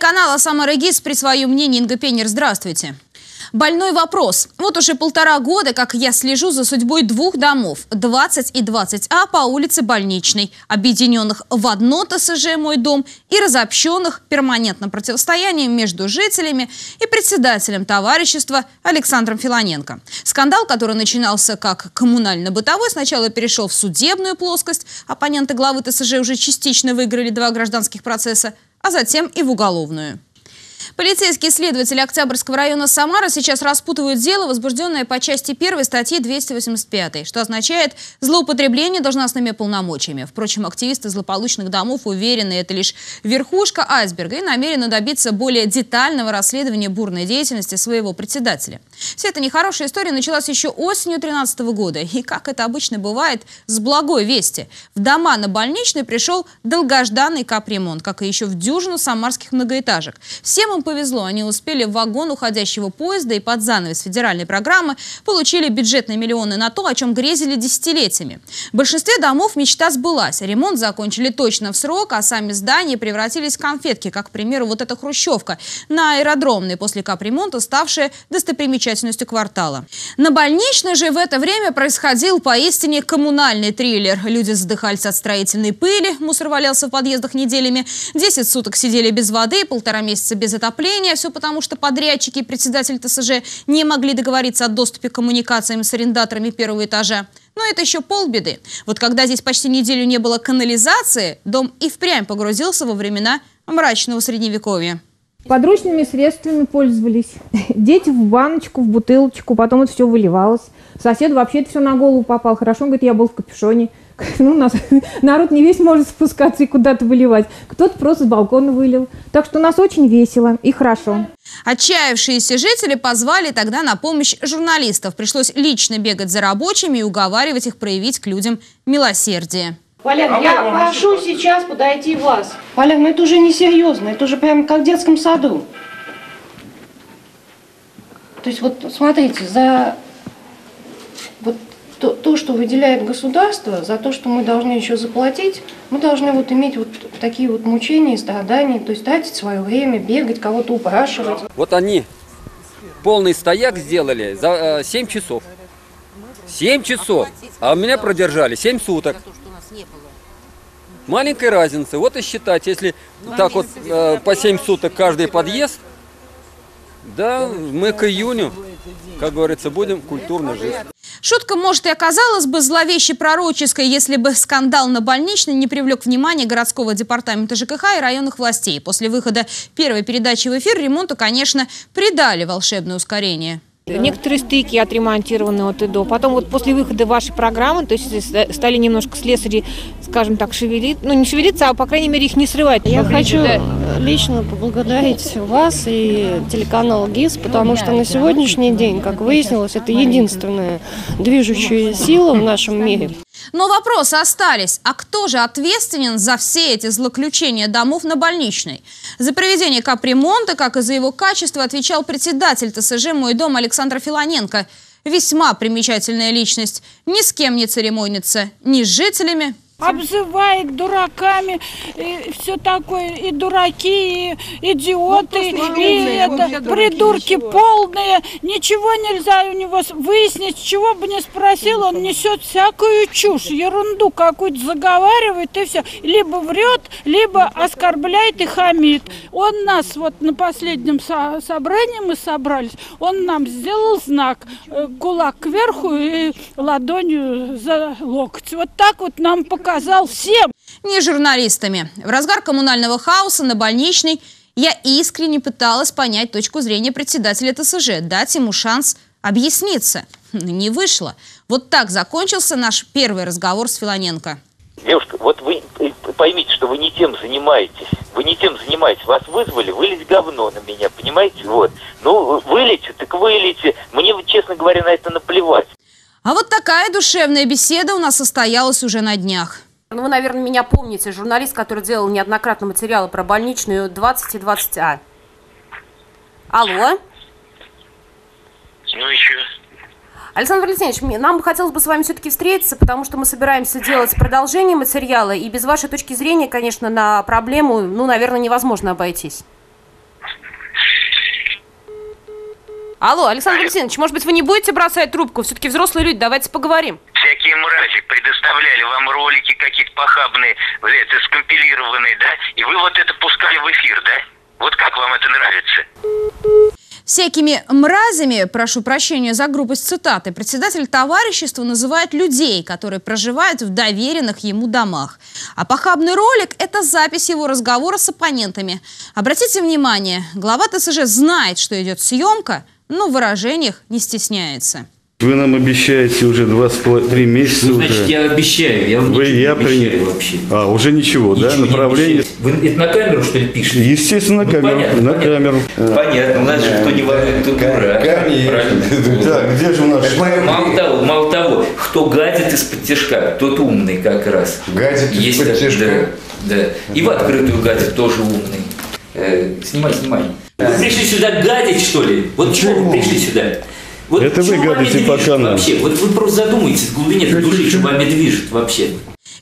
В эфире телеканала «Самара ГИС» при своем мнении Инга Пенер. Здравствуйте. Больной вопрос. Вот уже полтора года, как я слежу за судьбой двух домов, 20 и 20А по улице Больничной, объединенных в одно ТСЖ «Мой дом» и разобщенных перманентным противостоянием между жителями и председателем товарищества Александром Филоненко. Скандал, который начинался как коммунально-бытовой, сначала перешел в судебную плоскость. Оппоненты главы ТСЖ уже частично выиграли два гражданских процесса, а затем и в уголовную. Полицейские следователи Октябрьского района Самара сейчас распутывают дело, возбужденное по части 1 статьи 285, что означает злоупотребление должностными полномочиями. Впрочем, активисты злополучных домов уверены, это лишь верхушка айсберга и намерены добиться более детального расследования бурной деятельности своего председателя. Вся эта нехорошая история началась еще осенью 2013 года. И, как это обычно бывает, с благой вести. В дома на больничной пришел долгожданный капремонт, как и еще в дюжину самарских многоэтажек. Всем им повезло, они успели в вагон уходящего поезда и под занавес федеральной программы получили бюджетные миллионы на то, о чем грезили десятилетиями. В большинстве домов мечта сбылась. Ремонт закончили точно в срок, а сами здания превратились в конфетки, как, к примеру, вот эта хрущевка на аэродромной после капремонта, ставшая достопримечательностью квартала. На больничной же в это время происходил поистине коммунальный триллер. Люди задыхались от строительной пыли, мусор валялся в подъездах неделями, 10 суток сидели без воды, полтора месяца без отопления. Все потому, что подрядчики и председатель ТСЖ не могли договориться о доступе к коммуникациям с арендаторами первого этажа. Но это еще полбеды. Вот когда здесь почти неделю не было канализации, дом и впрямь погрузился во времена мрачного средневековья. Подручными средствами пользовались. Дети в баночку, в бутылочку, потом это все выливалось. Сосед вообще это все на голову попал. Хорошо, он говорит, я был в капюшоне. Ну, нас, народ не весь может спускаться и куда-то выливать. Кто-то просто с балкона вылил. Так что у нас очень весело и хорошо. Отчаявшиеся жители позвали тогда на помощь журналистов. Пришлось лично бегать за рабочими и уговаривать их проявить к людям милосердие. Валер, а я прошу вам... сейчас подойти вас. Валер, ну это уже не серьезно, это уже прям как в детском саду. То есть вот смотрите, за то, то, что выделяет государство, за то, что мы должны еще заплатить, мы должны вот иметь вот такие вот мучения, страдания, то есть тратить свое время, бегать, кого-то упрашивать. Вот они полный стояк сделали за э, 7 часов. 7 часов, а у меня продержали 7 суток. Маленькая разница. Вот и считать, если так вот э, по 7 суток каждый подъезд, да, мы к июню, как говорится, будем культурно жить. Шутка, может, и оказалась бы зловеще пророческой, если бы скандал на больничной не привлек внимание городского департамента ЖКХ и районных властей. После выхода первой передачи в эфир ремонту, конечно, придали волшебное ускорение. Некоторые стыки отремонтированы от и до. Потом вот после выхода вашей программы, то есть стали немножко слесари, скажем так, шевелить, ну не шевелиться, а по крайней мере их не срывать. Я хочу да. лично поблагодарить вас и телеканал ГИС, потому что на сегодняшний день, как выяснилось, это единственная движущая сила в нашем мире. Но вопросы остались. А кто же ответственен за все эти злоключения домов на больничной? За проведение капремонта, как и за его качество, отвечал председатель ТСЖ «Мой дом» Александр Филоненко. Весьма примечательная личность. Ни с кем не церемонится, ни с жителями, обзывает дураками, и все такое, и дураки, и идиоты, ну, и это, придурки полные. Ничего нельзя у него выяснить, чего бы не спросил, он несет всякую чушь, ерунду какую-то заговаривает и все. Либо врет, либо оскорбляет и хамит. Он нас вот на последнем со собрании мы собрались, он нам сделал знак, э, кулак кверху и ладонью за локоть. Вот так вот нам показали показал всем. Не журналистами. В разгар коммунального хаоса на больничной я искренне пыталась понять точку зрения председателя ТСЖ, дать ему шанс объясниться. Не вышло. Вот так закончился наш первый разговор с Филоненко. Девушка, вот вы поймите, что вы не тем занимаетесь. Вы не тем занимаетесь. Вас вызвали, вылить говно на меня, понимаете? Вот. Ну, вылейте, так вылейте. Мне, честно говоря, на это наплевать. А вот такая душевная беседа у нас состоялась уже на днях. Ну, вы, наверное, меня помните, журналист, который делал неоднократно материалы про больничную 20 и 20А. Алло? Ну еще. Александр Валентинович, нам бы хотелось бы с вами все-таки встретиться, потому что мы собираемся делать продолжение материала, и без вашей точки зрения, конечно, на проблему, ну, наверное, невозможно обойтись. Алло, Александр Валентинович, может быть, вы не будете бросать трубку? Все-таки взрослые люди, давайте поговорим. Всякие мрази предоставляли вам ролики какие-то похабные, это скомпилированные, да? И вы вот это пускали в эфир, да? Вот как вам это нравится? Всякими мразями, прошу прощения за грубость цитаты, председатель товарищества называет людей, которые проживают в доверенных ему домах. А похабный ролик – это запись его разговора с оппонентами. Обратите внимание, глава ТСЖ знает, что идет съемка, но в выражениях не стесняется. Вы нам обещаете уже два с половиной, три месяца Ну, уже. значит, я обещаю. Я вам Вы, ничего я не обещаю принял. вообще. А, уже ничего, да? Ничего не Направление. Вы это на камеру, что ли, пишете? Естественно, на Ну, камеру. понятно, на понятно. камеру. Понятно, у нас же кто не ворует, тот дурак. Так, где же у нас? Мало того, мало того, кто гадит из-под тяжка, тот умный как раз. Гадит Есть из-под тяжка? Да, да. И в открытую гадит тоже умный. Э, снимай, снимай. Вы пришли сюда гадить, что ли? Вот чего вы пришли сюда? Вот Это вы гадите по каналу. Вообще, вот вы просто задумайтесь в глубине души, что вами движет вообще.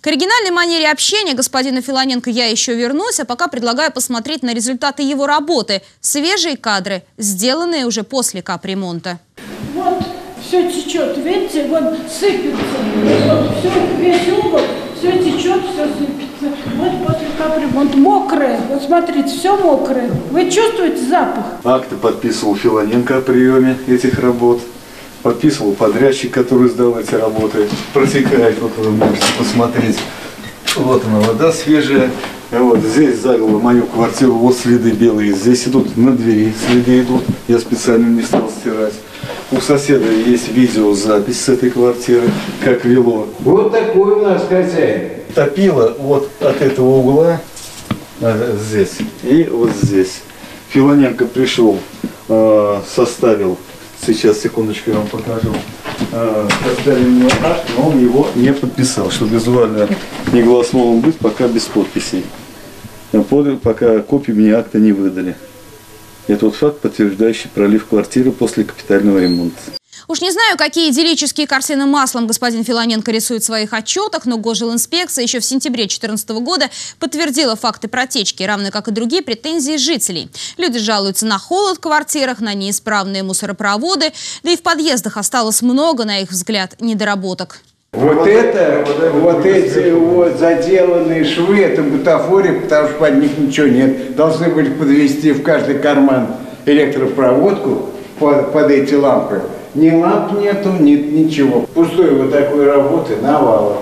К оригинальной манере общения господина Филоненко я еще вернусь, а пока предлагаю посмотреть на результаты его работы. Свежие кадры, сделанные уже после капремонта. Вот все течет, видите, вот сыпется. Вот все, весь угол, все течет, все сыпется. Вот после капремонта мокрое. Вот смотрите, все мокрое. Вы чувствуете запах? Акты подписывал Филоненко о приеме этих работ. Подписывал подрядчик, который сдал эти работы. Протекает, вот вы можете посмотреть. Вот она, вода свежая. Вот здесь залило мою квартиру, вот следы белые. Здесь идут на двери, следы идут. Я специально не стал стирать. У соседа есть видеозапись с этой квартиры, как вело. Вот такой у нас хозяин. Топило вот от этого угла а, здесь и вот здесь. Филоненко пришел, э, составил, сейчас секундочку я вам покажу, э, составил мне акт, но он его не подписал, что визуально не голословом быть, пока без подписей. Пока копии мне акта не выдали. Это вот факт, подтверждающий пролив квартиры после капитального ремонта. Уж не знаю, какие идиллические картины маслом господин Филоненко рисует в своих отчетах, но Госжилинспекция еще в сентябре 2014 года подтвердила факты протечки, равно как и другие претензии жителей. Люди жалуются на холод в квартирах, на неисправные мусоропроводы, да и в подъездах осталось много, на их взгляд, недоработок. Вот это, вот эти вот заделанные швы, это бутафория, потому что под них ничего нет. Должны были подвести в каждый карман электропроводку под, под эти лампы. Ни ламп нету, ни, ничего. Пустой вот такой работы навалом.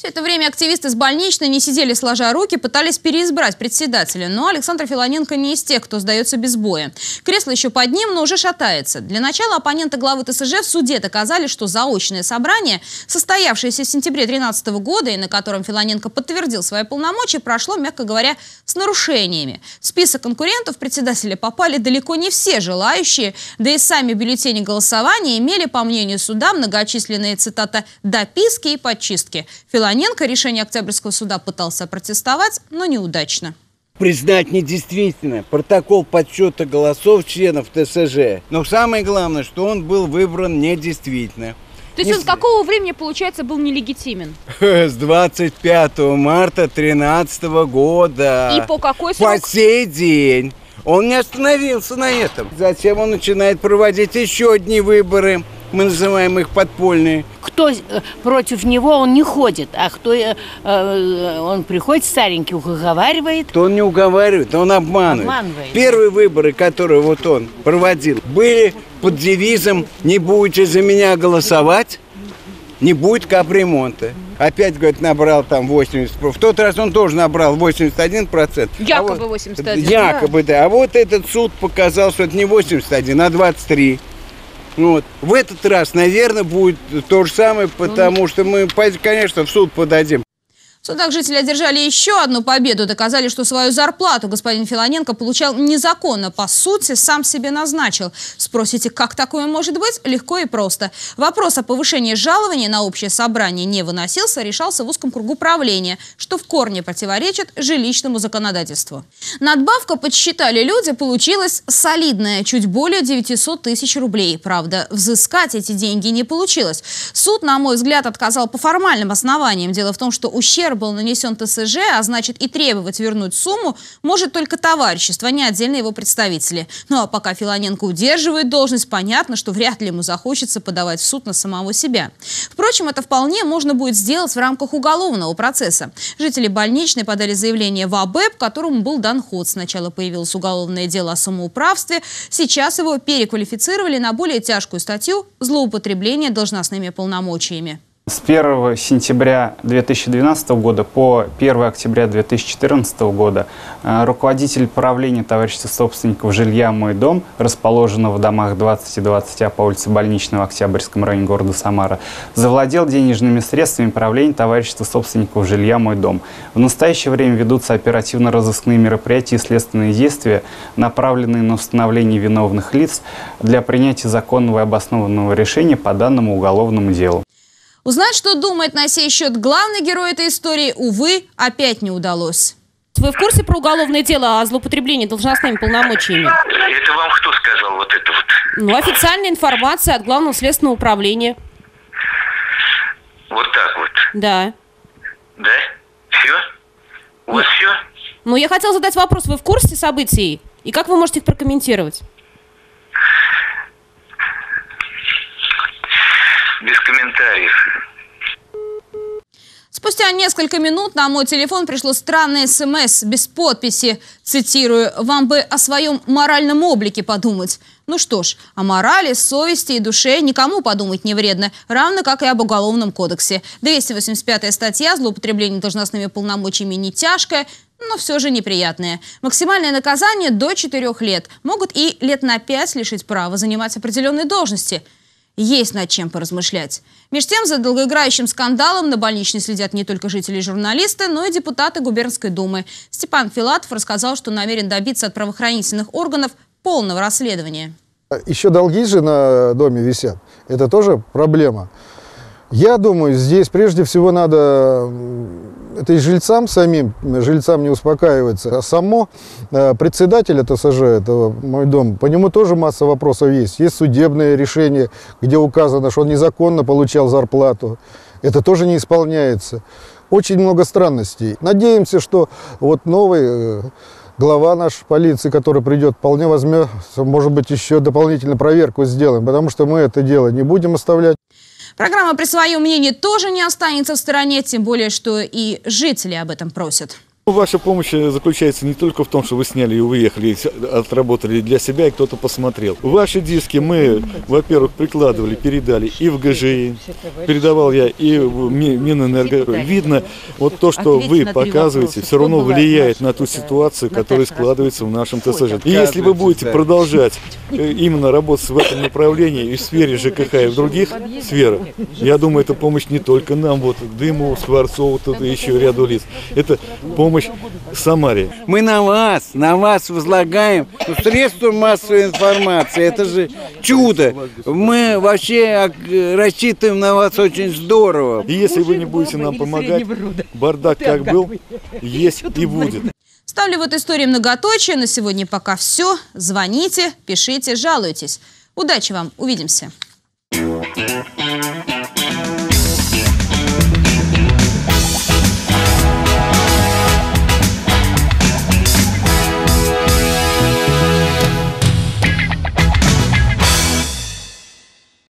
Все это время активисты с больничной не сидели сложа руки, пытались переизбрать председателя. Но Александр Филоненко не из тех, кто сдается без боя. Кресло еще под ним, но уже шатается. Для начала оппоненты главы ТСЖ в суде доказали, что заочное собрание, состоявшееся в сентябре 2013 года и на котором Филоненко подтвердил свои полномочия, прошло, мягко говоря, с нарушениями. В список конкурентов председателя попали далеко не все желающие, да и сами бюллетени голосования имели, по мнению суда, многочисленные, цитата, «дописки и подчистки». Филоненко решение Октябрьского суда пытался протестовать, но неудачно. Признать недействительно протокол подсчета голосов членов ТСЖ. Но самое главное, что он был выбран недействительно. То есть он с какого времени, получается, был нелегитимен? С 25 марта 2013 года. И по какой По срок? сей день. Он не остановился на этом. Затем он начинает проводить еще одни выборы. Мы называем их подпольные. кто э, против него, он не ходит, а кто э, э, он приходит старенький, уговаривает. То он не уговаривает, он обманывает. Обманывает. Первые выборы, которые вот он проводил, были под девизом «Не будете за меня голосовать, не будет капремонта». Опять, говорит, набрал там 80. В тот раз он тоже набрал 81%. Якобы а вот, 81, Якобы, да. А вот этот суд показал, что это не 81, а 23. Вот. В этот раз, наверное, будет то же самое, потому что мы, конечно, в суд подадим. В судах жители одержали еще одну победу. Доказали, что свою зарплату господин Филоненко получал незаконно. По сути, сам себе назначил. Спросите, как такое может быть? Легко и просто. Вопрос о повышении жалования на общее собрание не выносился, решался в узком кругу правления, что в корне противоречит жилищному законодательству. Надбавка, подсчитали люди, получилась солидная, чуть более 900 тысяч рублей. Правда, взыскать эти деньги не получилось. Суд, на мой взгляд, отказал по формальным основаниям. Дело в том, что ущерб ущерб был нанесен ТСЖ, а значит и требовать вернуть сумму может только товарищество, а не отдельно его представители. Ну а пока Филоненко удерживает должность, понятно, что вряд ли ему захочется подавать в суд на самого себя. Впрочем, это вполне можно будет сделать в рамках уголовного процесса. Жители больничной подали заявление в АБЭП, которому был дан ход. Сначала появилось уголовное дело о самоуправстве, сейчас его переквалифицировали на более тяжкую статью «Злоупотребление должностными полномочиями». С 1 сентября 2012 года по 1 октября 2014 года э, руководитель правления товарищества собственников жилья «Мой дом», расположенного в домах 20 и 20А по улице Больничного в Октябрьском районе города Самара, завладел денежными средствами правления товарищества собственников жилья «Мой дом». В настоящее время ведутся оперативно-розыскные мероприятия и следственные действия, направленные на установление виновных лиц для принятия законного и обоснованного решения по данному уголовному делу. Узнать, что думает на сей счет главный герой этой истории, увы, опять не удалось. Вы в курсе про уголовное дело о злоупотреблении должностными полномочиями? Это вам кто сказал вот это вот? Ну, официальная информация от Главного следственного управления. Вот так вот? Да. Да? Все? У вас все? Ну, я хотел задать вопрос. Вы в курсе событий? И как вы можете их прокомментировать? Без комментариев. Спустя несколько минут на мой телефон пришло странное СМС без подписи. Цитирую, «Вам бы о своем моральном облике подумать». Ну что ж, о морали, совести и душе никому подумать не вредно, равно как и об Уголовном кодексе. 285 статья «Злоупотребление должностными полномочиями не тяжкое», но все же неприятное. Максимальное наказание до 4 лет. Могут и лет на 5 лишить права занимать определенные должности – есть над чем поразмышлять. Меж тем, за долгоиграющим скандалом на больничной следят не только жители и журналисты, но и депутаты Губернской думы. Степан Филатов рассказал, что намерен добиться от правоохранительных органов полного расследования. Еще долги же на доме висят. Это тоже проблема. Я думаю, здесь прежде всего надо это и жильцам самим, жильцам не успокаивается. А само э, председатель ТСЖ, это мой дом, по нему тоже масса вопросов есть. Есть судебное решение, где указано, что он незаконно получал зарплату. Это тоже не исполняется. Очень много странностей. Надеемся, что вот новый э, глава нашей полиции, который придет, вполне возьмет, может быть, еще дополнительно проверку сделаем, потому что мы это дело не будем оставлять. Программа «При своем мнении» тоже не останется в стороне, тем более, что и жители об этом просят. Ваша помощь заключается не только в том, что вы сняли и уехали, отработали для себя, и кто-то посмотрел. Ваши диски мы, во-первых, прикладывали, передали и в ГЖИ, передавал я и в Минэнерго. Видно, вот то, что вы показываете, все равно влияет на ту ситуацию, которая складывается в нашем ТСЖ. И если вы будете продолжать э, именно работать в этом направлении и в сфере ЖКХ и в других сферах, я думаю, это помощь не только нам, вот Дыму, Скворцову, тут еще ряду лиц. Это помощь помощь Самаре. Мы на вас, на вас возлагаем ну, средства массовой информации. Это же чудо. Мы вообще рассчитываем на вас очень здорово. И если вы не будете нам помогать, бардак как был, есть и будет. Ставлю в этой истории многоточие. На сегодня пока все. Звоните, пишите, жалуйтесь. Удачи вам. Увидимся.